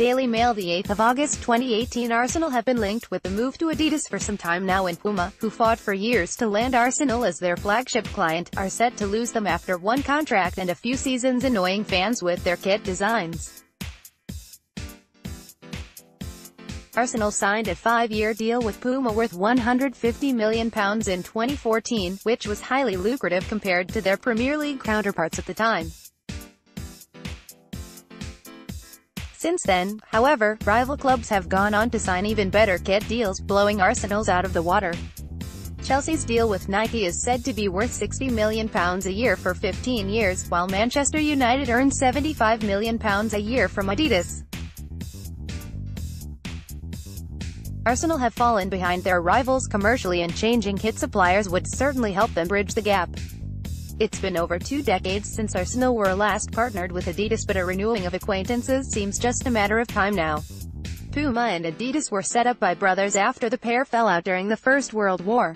Daily Mail the 8th of August 2018 Arsenal have been linked with the move to Adidas for some time now and Puma, who fought for years to land Arsenal as their flagship client, are set to lose them after one contract and a few seasons annoying fans with their kit designs. Arsenal signed a five-year deal with Puma worth £150 million in 2014, which was highly lucrative compared to their Premier League counterparts at the time. Since then, however, rival clubs have gone on to sign even better kit deals, blowing Arsenal's out of the water. Chelsea's deal with Nike is said to be worth £60 million a year for 15 years, while Manchester United earns £75 million a year from Adidas. Arsenal have fallen behind their rivals commercially and changing kit suppliers would certainly help them bridge the gap. It's been over two decades since Arsenal were last partnered with Adidas but a renewing of acquaintances seems just a matter of time now. Puma and Adidas were set up by brothers after the pair fell out during the First World War.